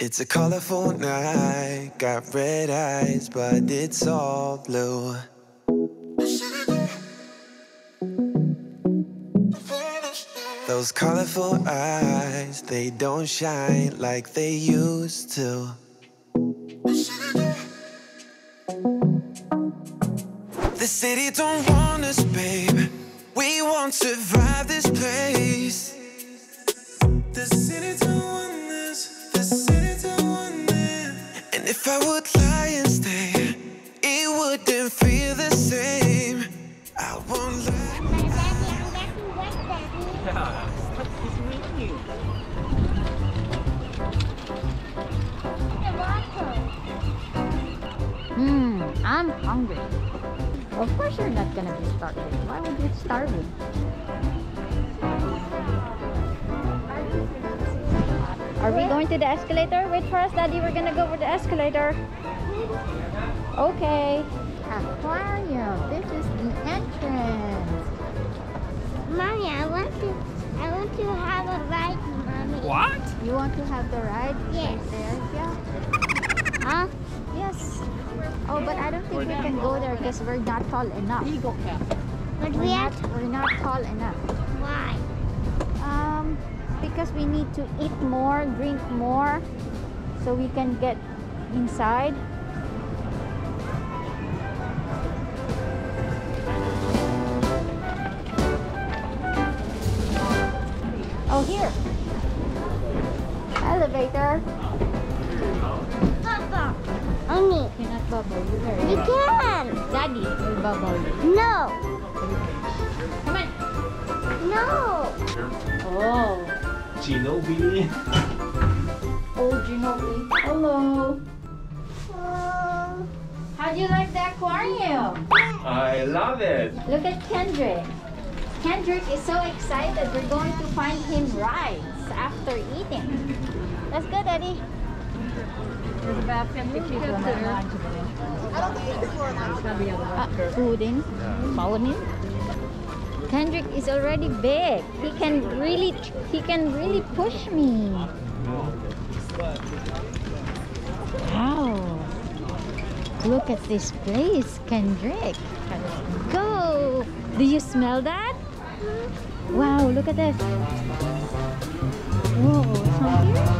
It's a colorful night, got red eyes, but it's all blue. Those colorful eyes, they don't shine like they used to. The city don't want us, babe. We won't survive this place. The city if I would lie and stay, it wouldn't feel the same. I won't lie. Yeah, it's raining. Hmm, I'm hungry. Of course you're not gonna be starving. Why would you starving? Are we going to the escalator? Wait for us, Daddy. We're gonna go over the escalator. Okay. Aquarium. This is the entrance. Mommy, I want to, I want to have a ride, mommy. What? You want to have the ride? Yes. There, yeah. Huh? Yes. Oh, but I don't think we can go there because we're not tall enough. Eagle Cap. But We're we not, have we're not tall enough. Because we need to eat more, drink more, so we can get inside. Oh, here. Elevator. Papa. Mommy, Cannot bubble. You you can. Daddy will bubble. No. Come on. No. Oh. Ginobili. Oh, Ginobili. Hello. How do you like the aquarium? I love it. Look at Kendrick. Kendrick is so excited. We're going to find him rides after eating. Let's go, Daddy. There's about 50 people in there. Uh, food in, phone in. Kendrick is already big. He can really, he can really push me. Wow. Look at this place, Kendrick. Go! Do you smell that? Wow, look at this. Whoa,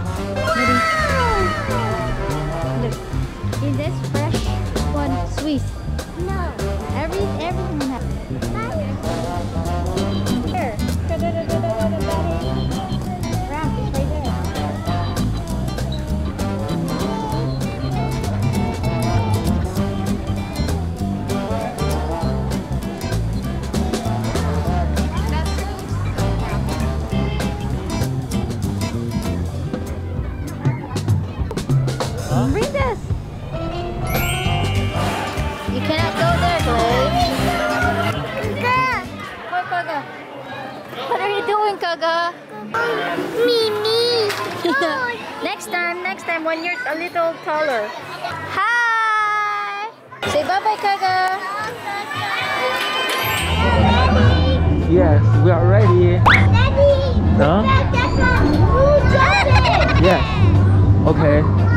Princess! You cannot go there, Chloe. Why, Kaga? What are you doing, Kaga? Mimi. next time, next time when you're a little taller. Hi! Say bye-bye, Kaga. Yes, we are ready. Daddy. Huh? That's not blue chocolate. Yes. Okay.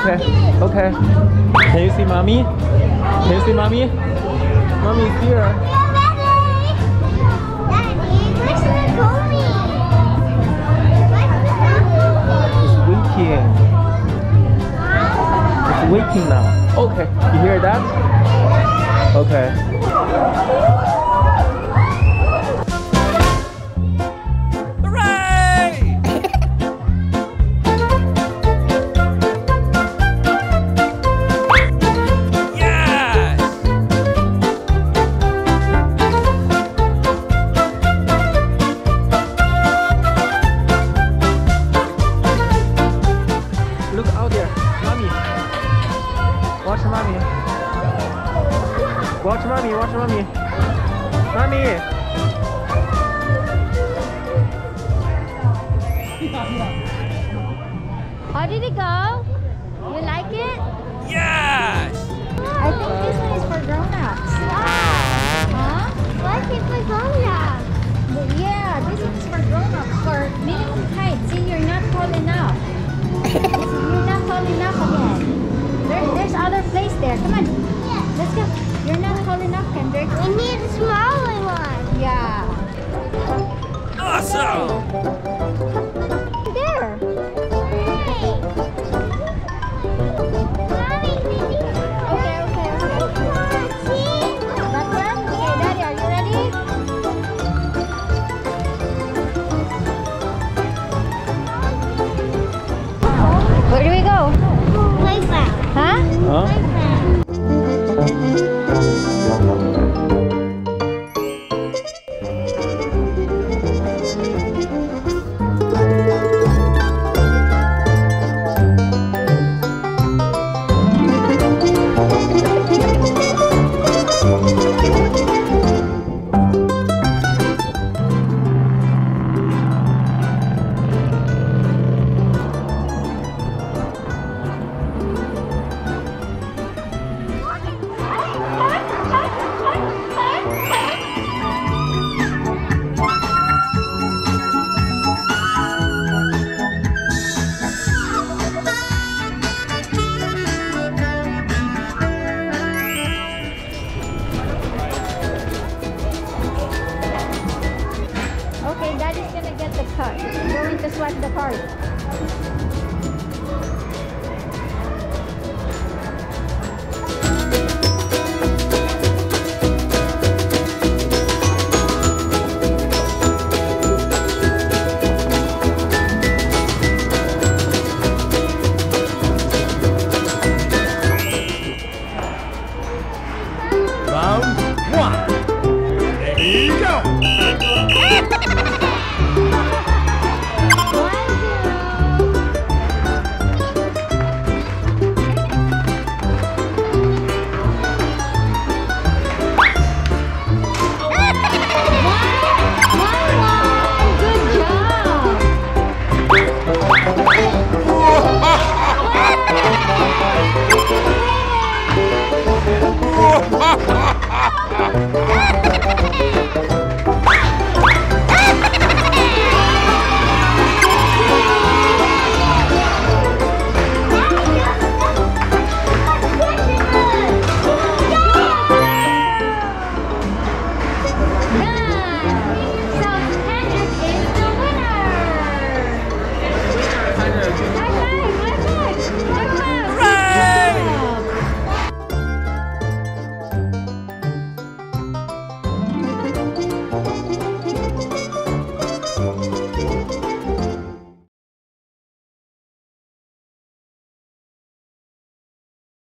Okay, okay. Can you see mommy? Can you see mommy? Mommy is here. It's waiting. It's waiting now. Okay. You hear that? Okay. Look out there, mommy. Watch mommy. Watch mommy, watch mommy. Mommy. How did it go? You like it? Yes! I think this one is for grown-ups. Huh? Why can't we go now? Yeah, this one is for grown-ups. For minimum height. See, you're not tall enough. You're not tall enough again. There, there's other place there. Come on. Yeah. Let's go. You're not tall enough, Kendrick. We need a あ。